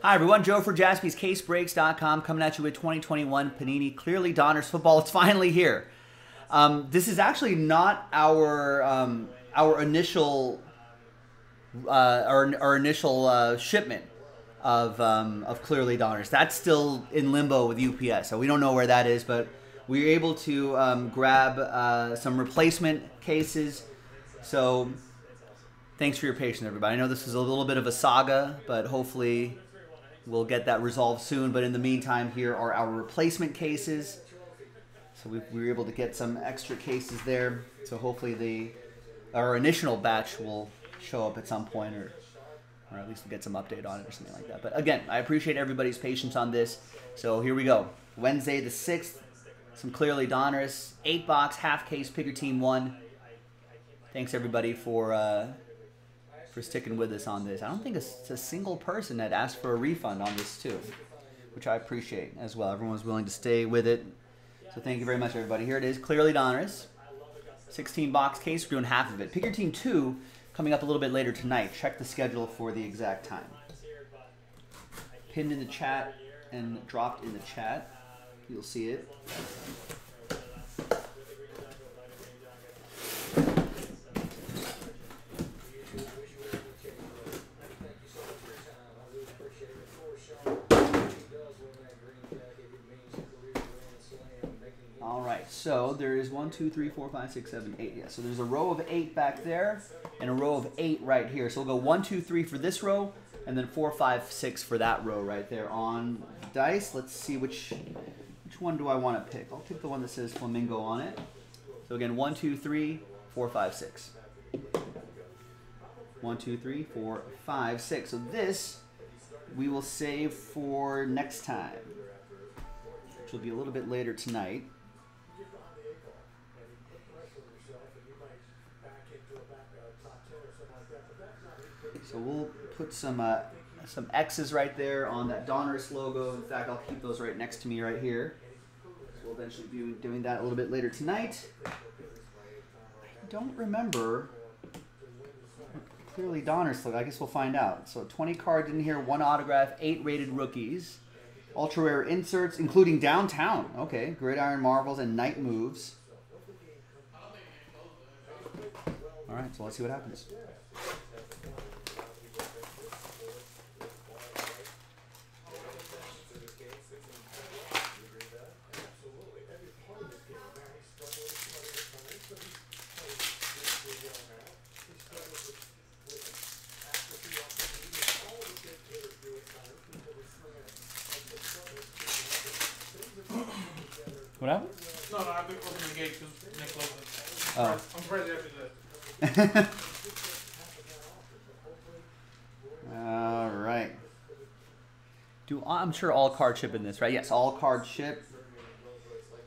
Hi, everyone. Joe for jaspyscasebreaks.com coming at you with 2021 Panini Clearly Donruss football. It's finally here. Um, this is actually not our um, our initial uh, our, our initial uh, shipment of um, of Clearly Donruss. That's still in limbo with UPS, so we don't know where that is. But we were able to um, grab uh, some replacement cases. So thanks for your patience, everybody. I know this is a little bit of a saga, but hopefully we'll get that resolved soon. But in the meantime, here are our replacement cases. So we, we were able to get some extra cases there. So hopefully the our initial batch will show up at some point, or or at least we'll get some update on it or something like that. But again, I appreciate everybody's patience on this. So here we go. Wednesday the sixth. Some clearly Donruss eight box half case pick your team one. Thanks everybody for. Uh, for sticking with us on this. I don't think it's a single person that asked for a refund on this too, which I appreciate as well. Everyone's willing to stay with it. So thank you very much, everybody. Here it is, clearly Donruss. 16 box case, we're doing half of it. Pick your team two coming up a little bit later tonight. Check the schedule for the exact time. Pinned in the chat and dropped in the chat. You'll see it. All right, so there is one, two, three, four, five, six, seven, eight. Yeah, so there's a row of eight back there and a row of eight right here. So we'll go one, two, three for this row, and then four, five, six for that row right there on dice. Let's see which which one do I want to pick. I'll pick the one that says flamingo on it. So again, one, two, three, four, five, six. One, two, three, four, five, six. So this we will save for next time, which will be a little bit later tonight. So we'll put some uh, some X's right there on that Donruss logo. In fact, I'll keep those right next to me right here. So we'll eventually be doing that a little bit later tonight. I don't remember clearly Donruss logo. I guess we'll find out. So 20 cards in here, one autograph, eight rated rookies. Ultra rare inserts, including Downtown. Okay, Gridiron Marvels and Night Moves. All right, so let's see what happens. What happened? No, no, I've been opening the gate because Nick closed it. Oh. I'm surprised after that. all right. Do I'm sure all card ship in this, right? Yes, all card ship.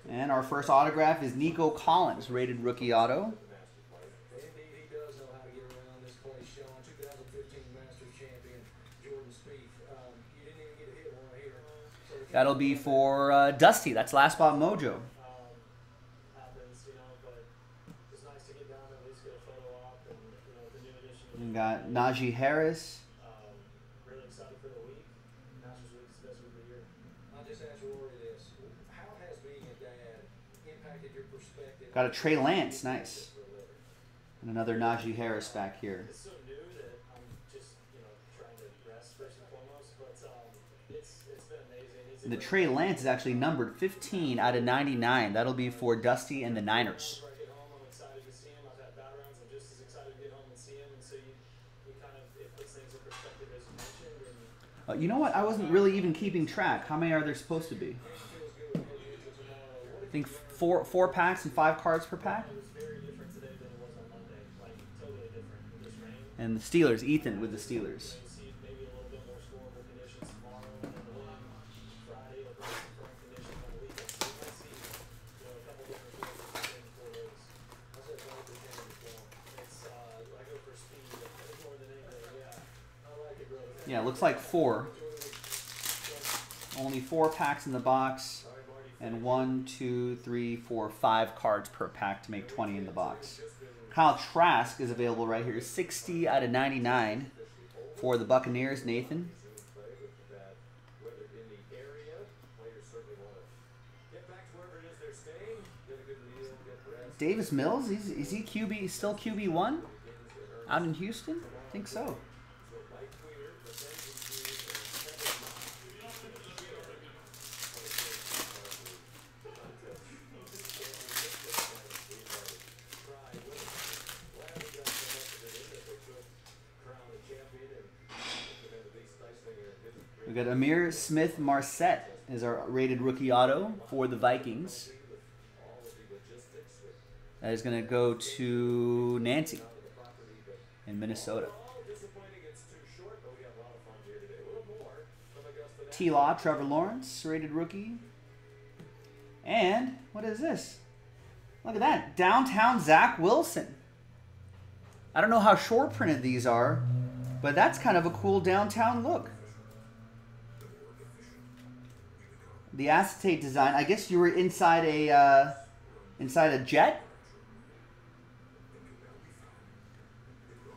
And our first autograph is Nico Collins, rated rookie auto. That'll be for uh, Dusty. That's last spot mojo. We got Najee Harris. Got a Trey Lance, nice. And another Najee Harris back here. The Trey Lance is actually numbered 15 out of 99. That'll be for Dusty and the Niners. Uh, you know what? I wasn't really even keeping track. How many are there supposed to be? I think four four packs and five cards per pack. And the Steelers, Ethan with the Steelers. Yeah, looks like four. Only four packs in the box, and one, two, three, four, five cards per pack to make 20 in the box. Kyle Trask is available right here. 60 out of 99 for the Buccaneers, Nathan. Davis Mills, is, is he QB still QB one out in Houston? I think so. We got Ihmir Smith Marsette is our rated rookie auto for the Vikings. That is going to go to Nancy in Minnesota. T Law, Trevor Lawrence, rated rookie. And what is this? Look at that. Downtown Zach Wilson. I don't know how short printed these are, but that's kind of a cool downtown look. The acetate design. I guess you were inside a uh, inside a jet.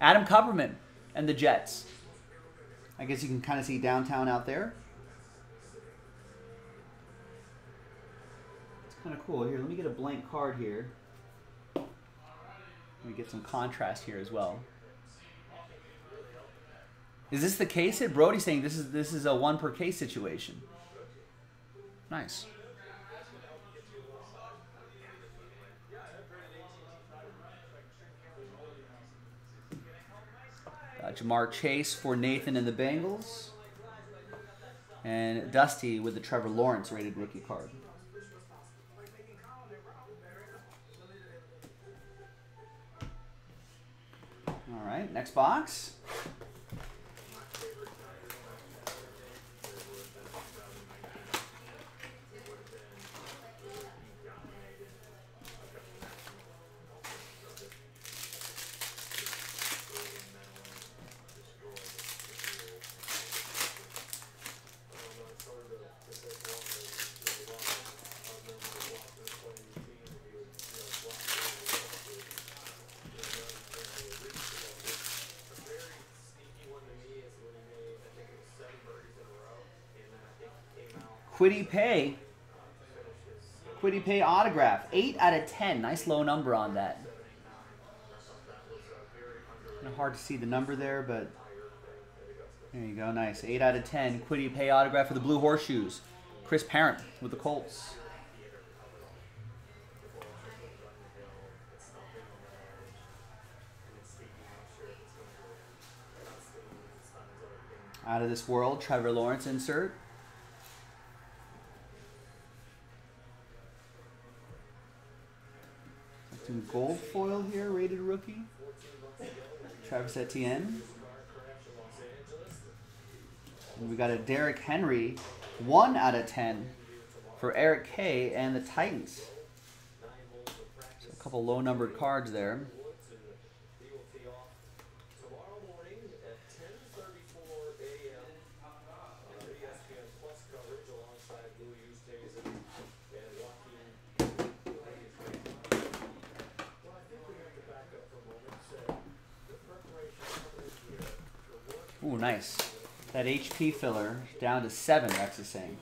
Adam Kupperman and the Jets. I guess you can kind of see downtown out there. It's kind of cool. Here, let me get a blank card here. Let me get some contrast here as well. Is this the case? It Brody saying this is this is a one per case situation. Nice. Uh, Ja'Marr Chase for Nathan and the Bengals. And Dusty with the Trevor Lawrence rated rookie card. All right, next box. Kwity Paye. Kwity Paye autograph. 8 out of 10. Nice low number on that. Hard to see the number there, but there you go. Nice. 8 out of 10. Kwity Paye autograph for the Blue Horseshoes. Chris Parent with the Colts. Out of this world, Trevor Lawrence insert. Gold foil here, rated rookie. Travis Etienne. And we got a Derrick Henry, 1 out of 10 for Eric K and the Titans. So a couple low numbered cards there. Ooh, nice. That HP filler down to seven, Rex is saying.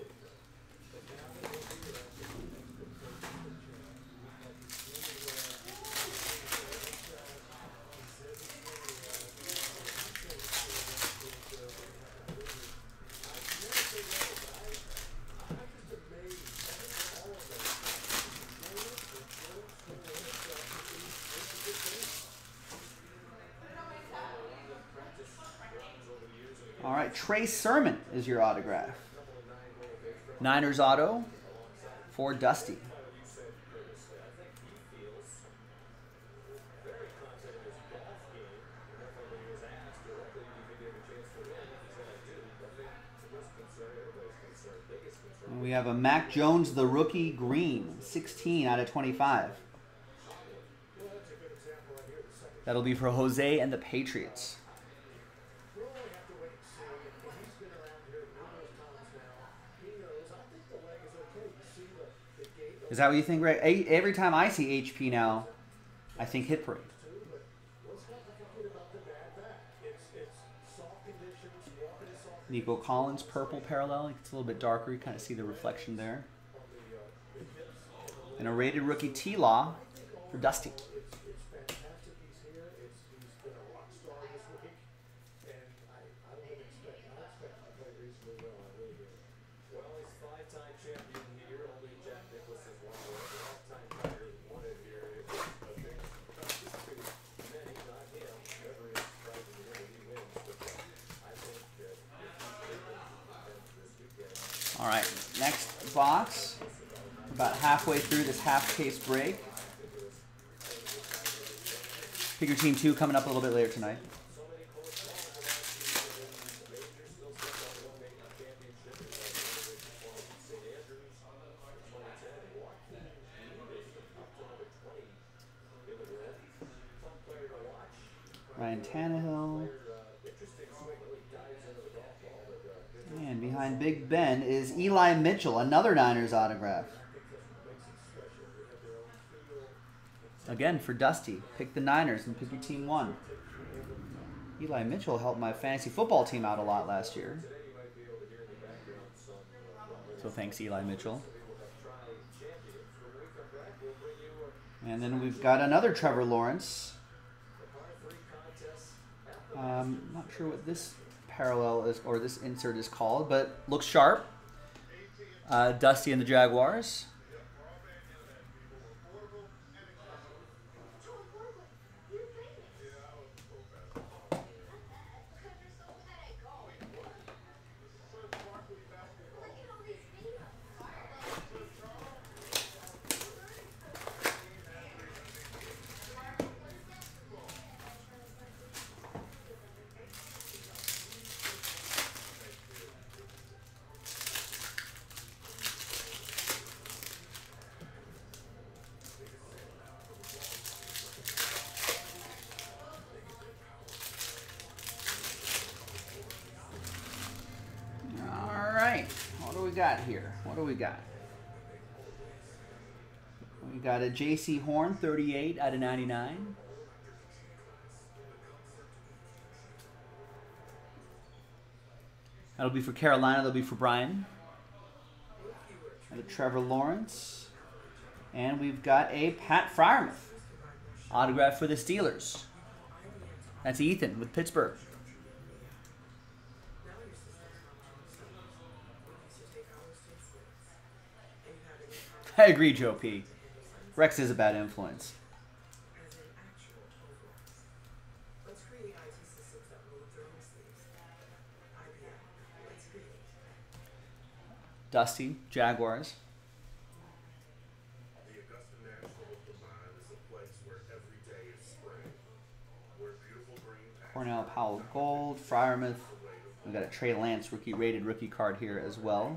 All right, Trey Sermon is your autograph. Niners auto for Dusty. We have a Mac Jones, the rookie green, 16 out of 25. That'll be for Jose and the Patriots. Is that what you think? E- Every time I see HP now, I think hit parade. Nico Collins, purple parallel. It's a little bit darker. You kind of see the reflection there. And a rated rookie T Law for Dusty. All right, About halfway through this half case break. Figure Team 2 coming up a little bit later tonight. Ryan Tannehill. And behind Big Ben is Eli Mitchell, another Niners autograph. Again, for Dusty, pick the Niners and pick your team one. Eli Mitchell helped my fantasy football team out a lot last year. So thanks, Eli Mitchell. And then we've got another Trevor Lawrence. Um, not sure what this parallel is or this insert is called, but looks sharp. Uh, Dusty and the Jaguars. All right, what do got here? What do we got? We got a Jaycee Horn, 38 out of 99. That'll be for Carolina. That'll be for Brian. And a Trevor Lawrence. And we've got a Pat Freiermuth. Autograph for the Steelers. That's Ethan with Pittsburgh. I agree, Joe P. Rex is a bad influence. Dusty, Jaguars. Cornell Powell Gold, Freiermuth. We've got a Trey Lance rookie rated rookie card here as well.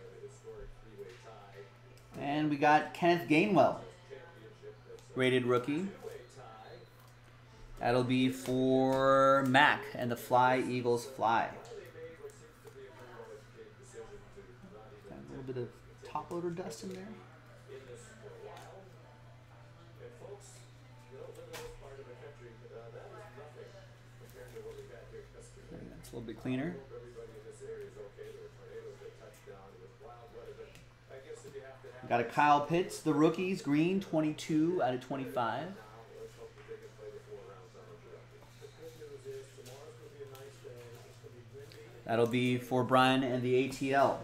of a historic three-way. And we got Kenneth Gainwell rated rookie. That'll be for Mac and the Fly Eagles Fly. Got a little bit of top loader dust in there. You have to have Got a Kyle Pitts, the rookies, green, 22 out of 25. now, let's hope that they can play the four rounds uninterrupted. The good news is tomorrow's going to be a nice day. It's going to be windy. That'll be for Brian and the ATL.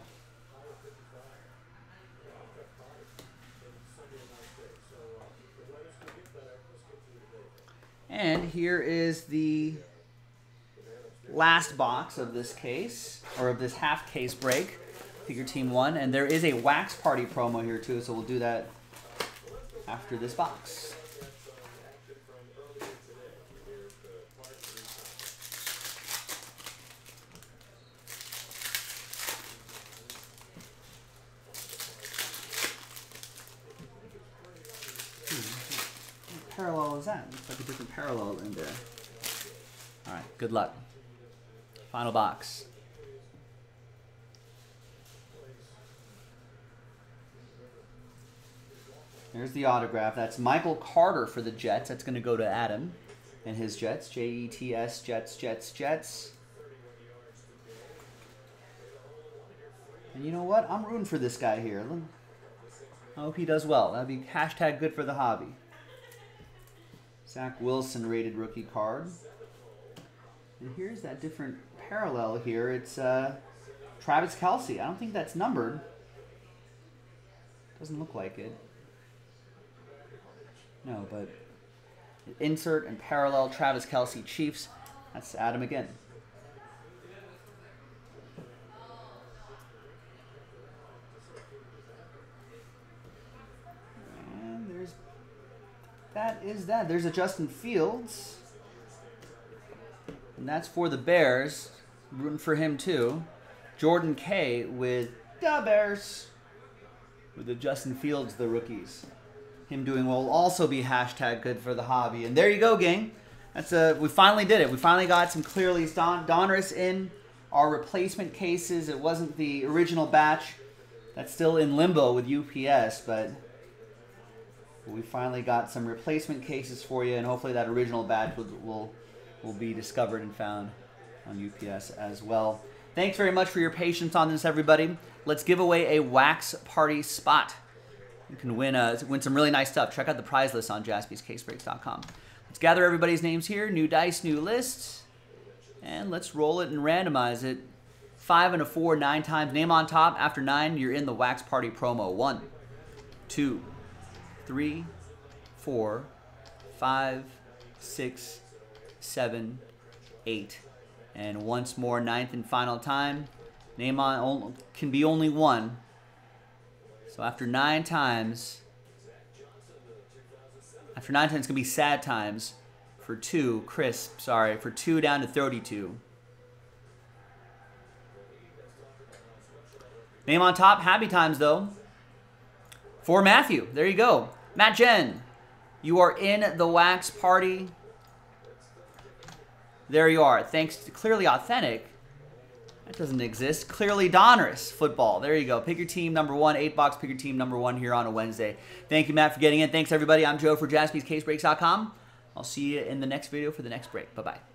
And here is the last box of this case, or of this half case break. Figure Team 1. And there is a Wax Party promo here, too, so we'll do that after this box. Hmm. What parallel is that? Looks like a different parallel in there. All right, good luck. Final box. There's the autograph. That's Michael Carter for the Jets. That's going to go to Adam and his Jets. J E T S, Jets, Jets, Jets. And you know what? I'm rooting for this guy here. I hope he does well. That'd be hashtag good for the hobby. Zach Wilson rated rookie card. And here's that different parallel here. It's uh, Travis Kelce. I don't think that's numbered. Doesn't look like it. No, but insert and parallel Travis Kelce Chiefs. That's Adam again. And there's that is that. There's a Justin Fields. And that's for the Bears. Rooting for him too. Jordan K with the Bears. With the Justin Fields, the rookies. Him doing well will also be hashtag good for the hobby. And there you go, gang. That's a we finally did it. We finally got some clearly Don Donruss in our replacement cases. It wasn't the original batch. That's still in limbo with UPS, but we finally got some replacement cases for you, and hopefully that original batch will will, will be discovered and found on UPS as well. Thanks very much for your patience on this, everybody. Let's give away a wax party spot. You can win uh, win some really nice stuff. Check out the prize list on jaspyscasebreaks.com. Let's gather everybody's names here. New dice, new list. And let's roll it and randomize it. Five and a four, nine times. Name on top. After nine, you're in the Wax Party promo. One, two, three, four, five, six, seven, eight. And once more, ninth and final time. Name on can be only one. So after nine times, after nine times, it's gonna be sad times. For two, Chris, sorry, for two down to 32. Name on top, happy times though. For Matthew, there you go. Matt Jen, you are in the wax party. There you are. Thanks to Clearly Authentic. That doesn't exist. Clearly Donruss football. There you go. Pick your team number one. Eight box. Pick your team number one here on a Wednesday. Thank you, Matt, for getting in. Thanks, everybody. I'm Joe for JaspysCaseBreaks.com. I'll see you in the next video for the next break. Bye bye.